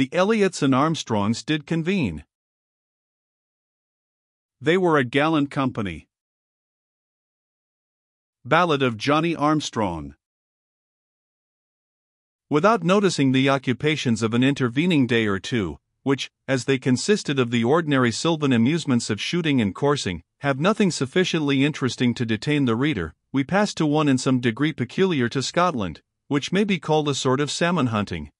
the Elliots and Armstrongs did convene. They were a gallant company. Ballad of Johnny Armstrong. Without noticing the occupations of an intervening day or two, which, as they consisted of the ordinary sylvan amusements of shooting and coursing, have nothing sufficiently interesting to detain the reader, we pass to one in some degree peculiar to Scotland, which may be called a sort of salmon hunting.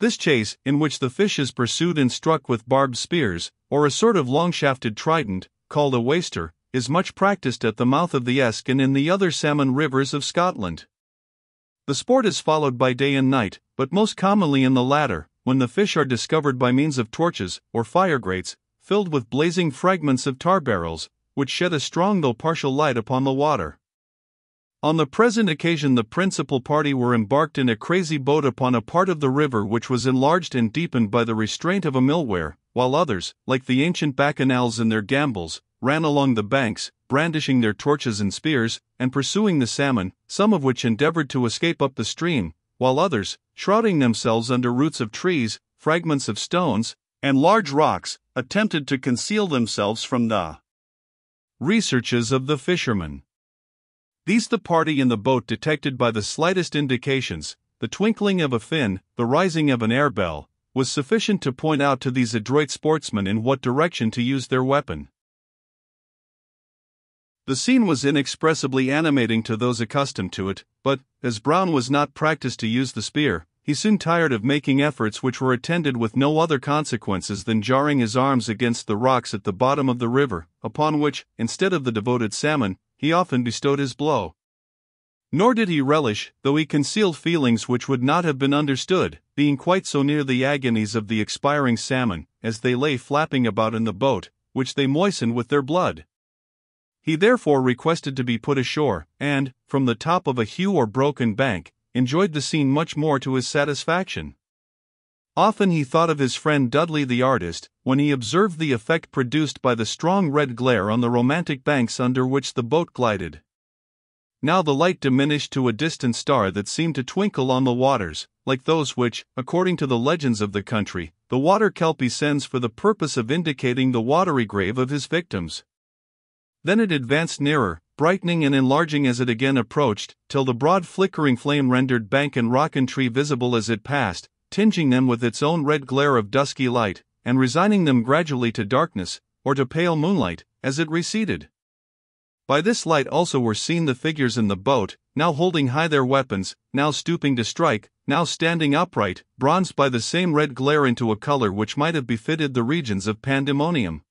This chase, in which the fish is pursued and struck with barbed spears, or a sort of long shafted trident, called a waster, is much practiced at the mouth of the Esk and in the other salmon rivers of Scotland. The sport is followed by day and night, but most commonly in the latter, when the fish are discovered by means of torches, or fire grates, filled with blazing fragments of tar barrels, which shed a strong though partial light upon the water. On the present occasion, the principal party were embarked in a crazy boat upon a part of the river which was enlarged and deepened by the restraint of a millware, while others, like the ancient bacchanals in their gambols, ran along the banks, brandishing their torches and spears, and pursuing the salmon, some of which endeavored to escape up the stream, while others, shrouding themselves under roots of trees, fragments of stones, and large rocks, attempted to conceal themselves from the researches of the fishermen. These the party in the boat detected by the slightest indications, the twinkling of a fin, the rising of an air bell, was sufficient to point out to these adroit sportsmen in what direction to use their weapon. The scene was inexpressibly animating to those accustomed to it, but, as Brown was not practiced to use the spear, he soon tired of making efforts which were attended with no other consequences than jarring his arms against the rocks at the bottom of the river, upon which, instead of the devoted salmon, he often bestowed his blow. Nor did he relish, though he concealed feelings which would not have been understood, being quite so near the agonies of the expiring salmon, as they lay flapping about in the boat, which they moistened with their blood. He therefore requested to be put ashore, and, from the top of a hew or broken bank, enjoyed the scene much more to his satisfaction. Often he thought of his friend Dudley the artist, when he observed the effect produced by the strong red glare on the romantic banks under which the boat glided. Now the light diminished to a distant star that seemed to twinkle on the waters, like those which, according to the legends of the country, the water kelpie sends for the purpose of indicating the watery grave of his victims. Then it advanced nearer, brightening and enlarging as it again approached, till the broad flickering flame rendered bank and rock and tree visible as it passed, tinging them with its own red glare of dusky light, and resigning them gradually to darkness, or to pale moonlight, as it receded. By this light also were seen the figures in the boat, now holding high their weapons, now stooping to strike, now standing upright, bronzed by the same red glare into a color which might have befitted the regions of pandemonium.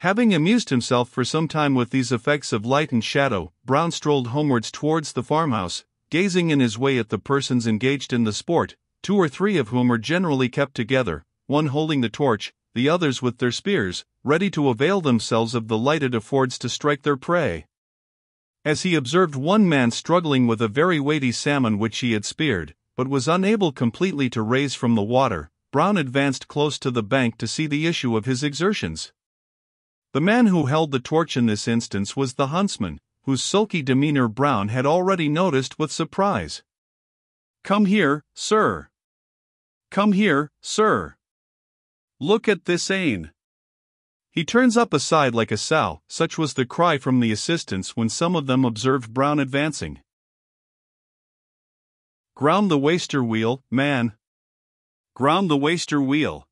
Having amused himself for some time with these effects of light and shadow, Brown strolled homewards towards the farmhouse, gazing in his way at the persons engaged in the sport, two or three of whom were generally kept together, one holding the torch, the others with their spears, ready to avail themselves of the light it affords to strike their prey. As he observed one man struggling with a very weighty salmon which he had speared, but was unable completely to raise from the water, Brown advanced close to the bank to see the issue of his exertions. The man who held the torch in this instance was the huntsman, whose sulky demeanor Brown had already noticed with surprise. Come here, sir. Come here, sir. Look at this ain. He turns up aside like a sow, such was the cry from the assistants when some of them observed Brown advancing. Ground the waster wheel, man. Ground the waster wheel.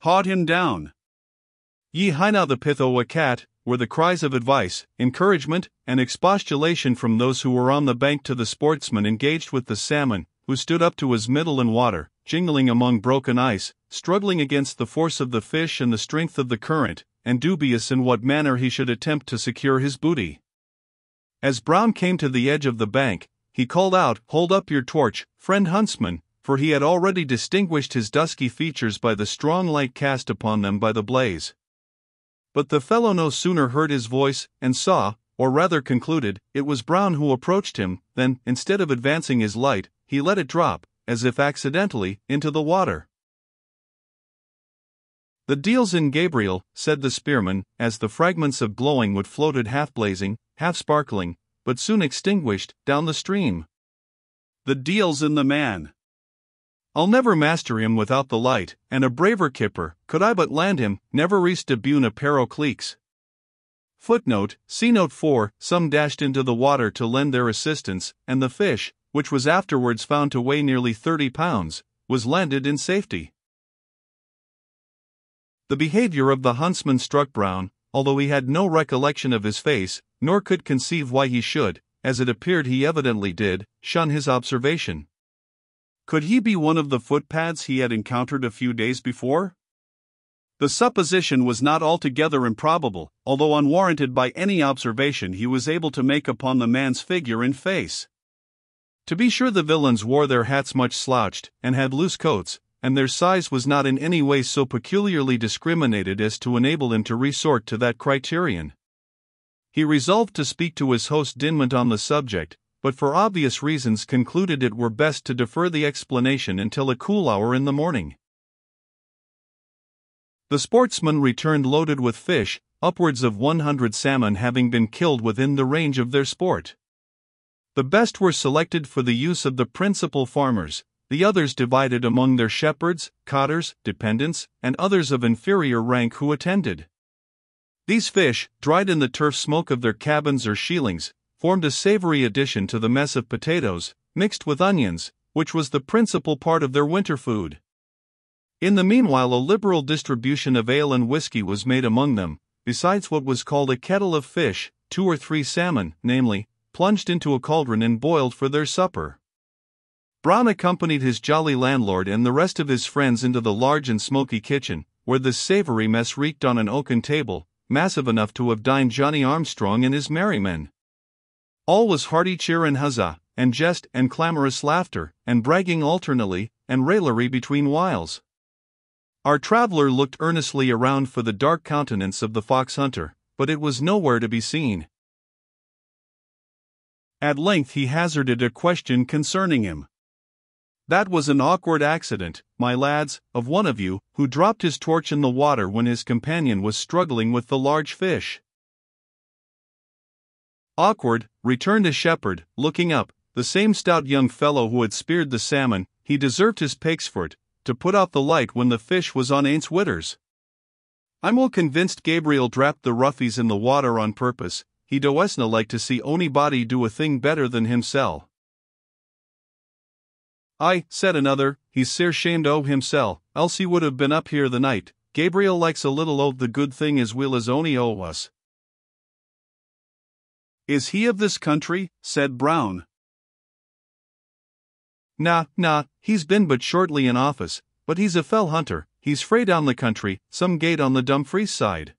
Haud him down. Ye haina the pitho a cat, were the cries of advice, encouragement, and expostulation from those who were on the bank to the sportsman engaged with the salmon, who stood up to his middle in water, jingling among broken ice, struggling against the force of the fish and the strength of the current, and dubious in what manner he should attempt to secure his booty. As Brown came to the edge of the bank, he called out, Hold up your torch, friend huntsman, for he had already distinguished his dusky features by the strong light cast upon them by the blaze. But the fellow no sooner heard his voice, and saw, or rather concluded, it was Brown who approached him, than, instead of advancing his light, he let it drop, as if accidentally, into the water. The deals in Gabriel, said the spearman, as the fragments of glowing wood floated half blazing, half sparkling, but soon extinguished, down the stream. The deals in the man. I'll never master him without the light, and a braver kipper, could I but land him, never reached a bune a pero cliques. Footnote, see note 4, some dashed into the water to lend their assistance, and the fish, which was afterwards found to weigh nearly 30 pounds, was landed in safety. The behavior of the huntsman struck Brown, although he had no recollection of his face, nor could conceive why he should, as it appeared he evidently did, shun his observation. Could he be one of the footpads he had encountered a few days before? The supposition was not altogether improbable, although unwarranted by any observation he was able to make upon the man's figure and face. To be sure, the villains wore their hats much slouched, and had loose coats, and their size was not in any way so peculiarly discriminated as to enable him to resort to that criterion. He resolved to speak to his host Dinmont on the subject, but for obvious reasons concluded it were best to defer the explanation until a cool hour in the morning. The sportsmen returned loaded with fish, upwards of 100 salmon having been killed within the range of their sport. The best were selected for the use of the principal farmers, the others divided among their shepherds, cotters, dependents, and others of inferior rank who attended. These fish, dried in the turf smoke of their cabins or sheilings, formed a savory addition to the mess of potatoes, mixed with onions, which was the principal part of their winter food. In the meanwhile, a liberal distribution of ale and whiskey was made among them, besides what was called a kettle of fish, two or three salmon, namely, plunged into a cauldron and boiled for their supper. Brown accompanied his jolly landlord and the rest of his friends into the large and smoky kitchen, where the savory mess reeked on an oaken table, massive enough to have dined Johnny Armstrong and his merry men. All was hearty cheer and huzzah, and jest and clamorous laughter, and bragging alternately, and raillery between whiles. Our traveler looked earnestly around for the dark countenance of the fox hunter, but it was nowhere to be seen. At length he hazarded a question concerning him. That was an awkward accident, my lads, of one of you, who dropped his torch in the water when his companion was struggling with the large fish. Awkward, returned the shepherd, looking up, the same stout young fellow who had speared the salmon, he deserved his pakes for it, to put out the light when the fish was on ain't witters. I'm well convinced Gabriel drapped the ruffies in the water on purpose, he doesna like to see onybody do a thing better than himsel. I, said another, he's sair shamed o' himsel, else he would have been up here the night. Gabriel likes a little o' the good thing as weel as ony o' us. Is he of this country? said Brown. Nah, nah, he's been but shortly in office, but he's a fell hunter, he's frae down the country, some gate on the Dumfries side.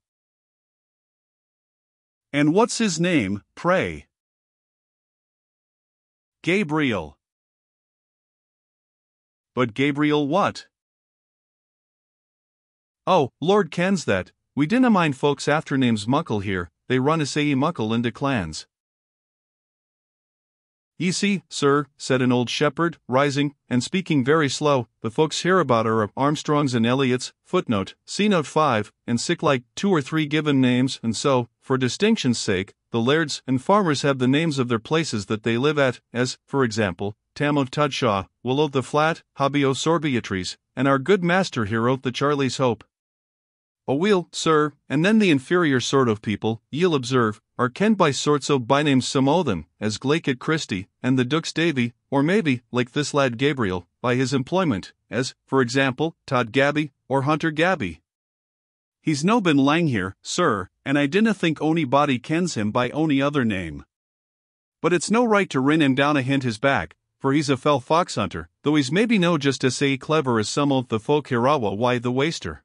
And what's his name, pray? Gabriel. But Gabriel what? Oh, Lord kens that, we dinna mind folks after names muckle here, they run a say muckle into clans. Ye see, sir, said an old shepherd, rising, and speaking very slow, the folks hereabout are Armstrongs and Elliots, footnote, see note 5, and sick like two or three given names, and so, for distinction's sake, the lairds and farmers have the names of their places that they live at, as, for example, Tam of Todshaw, Willow the Flat, Hobby o' and our good master here the Charlie's Hope. A wheel, sir, and then the inferior sort of people, ye'll observe, are kenned by sorts o' by names some o' them, as Glaikit Christie, and the Dux Davy, or maybe, like this lad Gabriel, by his employment, as, for example, Tod Gabby, or Hunter Gabby. He's no been lang here, sir, and I dinna think ony body kens him by ony other name. But it's no right to rin him down ahint his back, for he's a fell fox hunter, though he's maybe no just as say clever as some o' the folk herawa why the waster.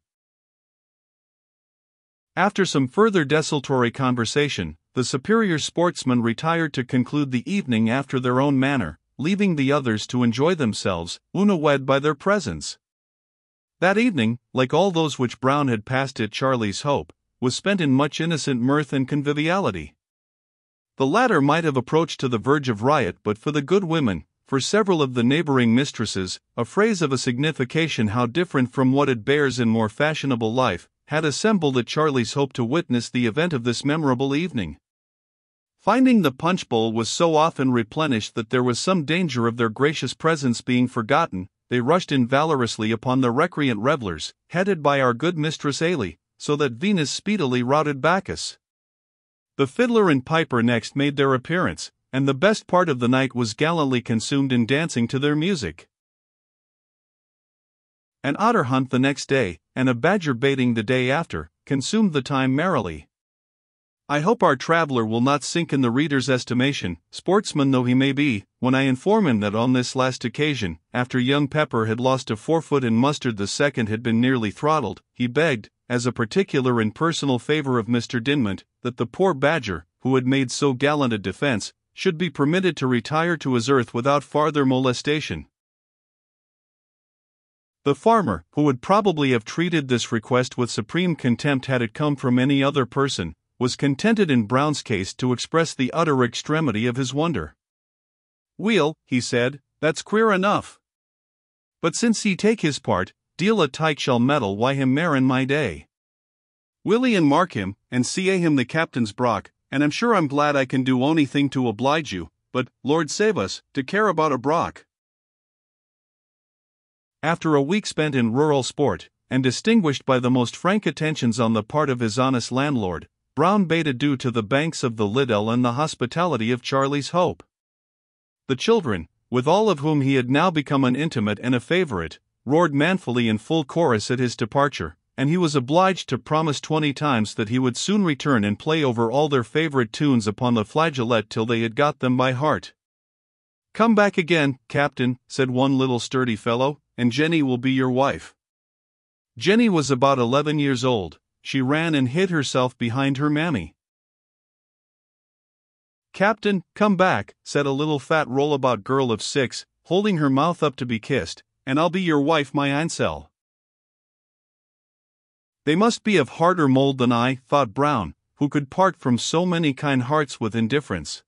After some further desultory conversation, the superior sportsmen retired to conclude the evening after their own manner, leaving the others to enjoy themselves, unawed by their presence. That evening, like all those which Brown had passed at Charlie's Hope, was spent in much innocent mirth and conviviality. The latter might have approached to the verge of riot but for the good women, for several of the neighboring mistresses, a phrase of a signification how different from what it bears in more fashionable life, had assembled at Charlie's Hope to witness the event of this memorable evening. Finding the punch bowl was so often replenished that there was some danger of their gracious presence being forgotten, they rushed in valorously upon the recreant revellers, headed by our good mistress Ailie, so that Venus speedily routed Bacchus. The fiddler and piper next made their appearance, and the best part of the night was gallantly consumed in dancing to their music. An otter hunt the next day, and a badger baiting the day after, consumed the time merrily. I hope our traveler will not sink in the reader's estimation, sportsman though he may be, when I inform him that on this last occasion, after young Pepper had lost a forefoot and Mustard the second had been nearly throttled, he begged, as a particular and personal favor of Mr. Dinmont, that the poor badger, who had made so gallant a defense, should be permitted to retire to his earth without farther molestation. The farmer, who would probably have treated this request with supreme contempt had it come from any other person, was contented in Brown's case to express the utter extremity of his wonder. Weel, he said, that's queer enough. But since he take his part, deal a tyke shall meddle why him in my day. Willie and mark him, and see a him the captain's brock, and I'm sure I'm glad I can do onything to oblige you, but, Lord save us, to care about a brock. After a week spent in rural sport, and distinguished by the most frank attentions on the part of his honest landlord, Brown bade adieu to the banks of the Liddel and the hospitality of Charlie's Hope. The children, with all of whom he had now become an intimate and a favorite, roared manfully in full chorus at his departure, and he was obliged to promise twenty times that he would soon return and play over all their favorite tunes upon the flageolet till they had got them by heart. Come back again, Captain, said one little sturdy fellow, and Jenny will be your wife. Jenny was about eleven years old, she ran and hid herself behind her mammy. Captain, come back, said a little fat rollabout girl of six, holding her mouth up to be kissed, and I'll be your wife, my Ansel. They must be of harder mold than I, thought Brown, who could part from so many kind hearts with indifference.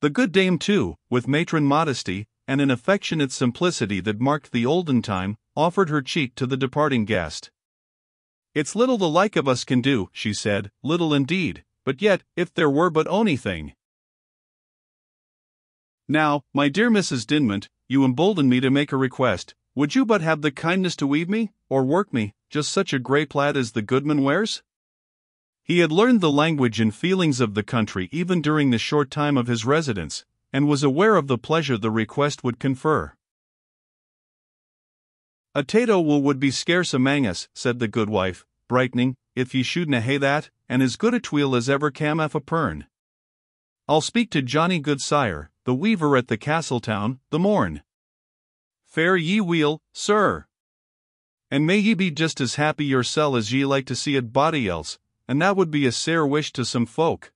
The good dame, too, with matron modesty, and an affectionate simplicity that marked the olden time, offered her cheek to the departing guest. It's little the like of us can do, she said, little indeed, but yet, if there were but onything. Now, my dear Mrs. Dinmont, you embolden me to make a request. Would you but have the kindness to weave me, or work me, just such a grey plaid as the goodman wears? He had learned the language and feelings of the country even during the short time of his residence, and was aware of the pleasure the request would confer. A tato will would be scarce amang us, said the good wife, brightening, if ye shouldna hae that, and as good a tweel as ever cam aff a pern. I'll speak to Johnny Goodsire, the weaver at the castle town, the morn. Fare ye weel, sir. And may ye be just as happy yoursel as ye like to see at body else, and that would be a sair wish to some folk.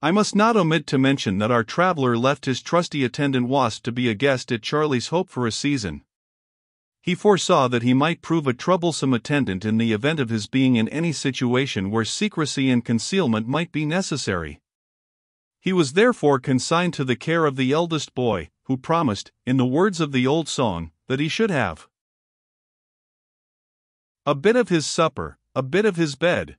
I must not omit to mention that our traveller left his trusty attendant Wasp to be a guest at Charlie's Hope for a season. He foresaw that he might prove a troublesome attendant in the event of his being in any situation where secrecy and concealment might be necessary. He was therefore consigned to the care of the eldest boy, who promised, in the words of the old song, that he should have a bit of his supper, a bit of his bed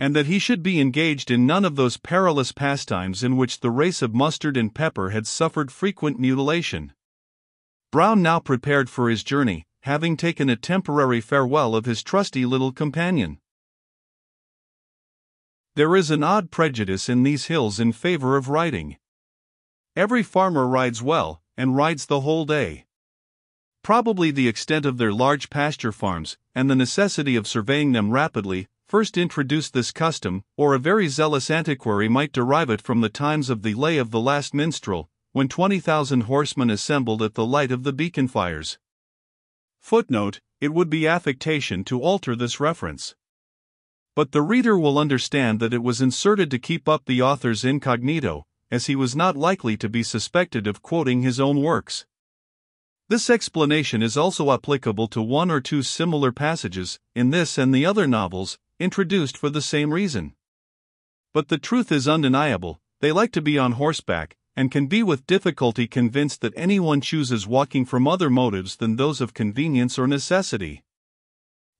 and that he should be engaged in none of those perilous pastimes in which the race of mustard and pepper had suffered frequent mutilation. Brown now prepared for his journey, having taken a temporary farewell of his trusty little companion. There is an odd prejudice in these hills in favor of riding. Every farmer rides well, and rides the whole day. Probably the extent of their large pasture farms, and the necessity of surveying them rapidly, first introduced this custom, or a very zealous antiquary might derive it from the times of the Lay of the Last Minstrel, when 20,000 horsemen assembled at the light of the beacon fires. Footnote It would be affectation to alter this reference. But the reader will understand that it was inserted to keep up the author's incognito, as he was not likely to be suspected of quoting his own works. This explanation is also applicable to one or two similar passages, in this and the other novels, introduced for the same reason. But the truth is undeniable they like to be on horseback, and can be with difficulty convinced that anyone chooses walking from other motives than those of convenience or necessity.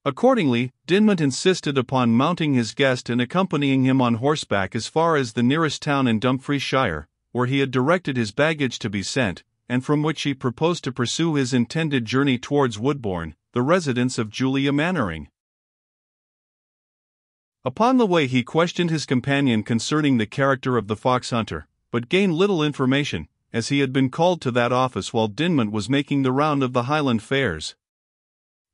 Accordingly, Dinmont insisted upon mounting his guest and accompanying him on horseback as far as the nearest town in Dumfriesshire, where he had directed his baggage to be sent, and from which he proposed to pursue his intended journey towards Woodbourne, the residence of Julia Mannering. Upon the way, he questioned his companion concerning the character of the fox hunter, but gained little information, as he had been called to that office while Dinmont was making the round of the Highland fairs.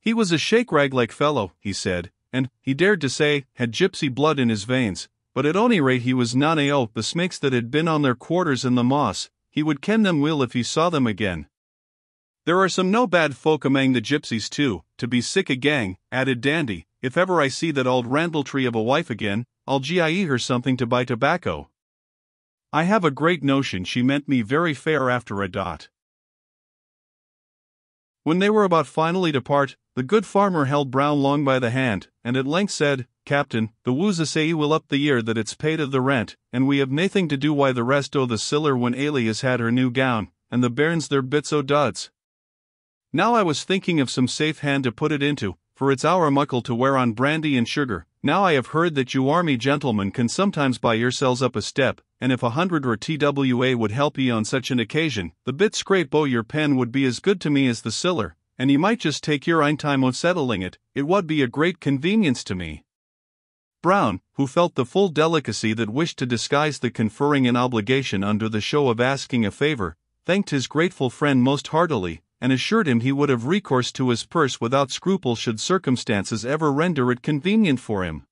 He was a shake-rag like fellow, he said, and, he dared to say, had gypsy blood in his veins, but at any rate he was none o the smakes that had been on their quarters in the moss, he would ken them weel if he saw them again. There are some no bad folk amang the gypsies too, to be sick a gang, added Dandie, if ever I see that old randletree of a wife again, I'll gie her something to buy tobacco. I have a great notion she meant me very fair after a dot. When they were about finally to part, the good farmer held Brown long by the hand, and at length said, Captain, the woos say will up the year that it's paid of the rent, and we have naething to do why the rest o' the siller when Ailie has had her new gown, and the bairns their bits o' duds. Now I was thinking of some safe hand to put it into, for it's our muckle to wear on brandy and sugar. Now I have heard that you army gentlemen can sometimes buy yourselves up a step, and if a hundred or TWA would help ye on such an occasion, the bit scrape o' your pen would be as good to me as the siller, and ye might just take your own time o' settling it, it would be a great convenience to me. Brown, who felt the full delicacy that wished to disguise the conferring an obligation under the show of asking a favor, thanked his grateful friend most heartily, and assured him he would have recourse to his purse without scruple should circumstances ever render it convenient for him.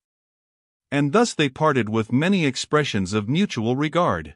And thus they parted with many expressions of mutual regard.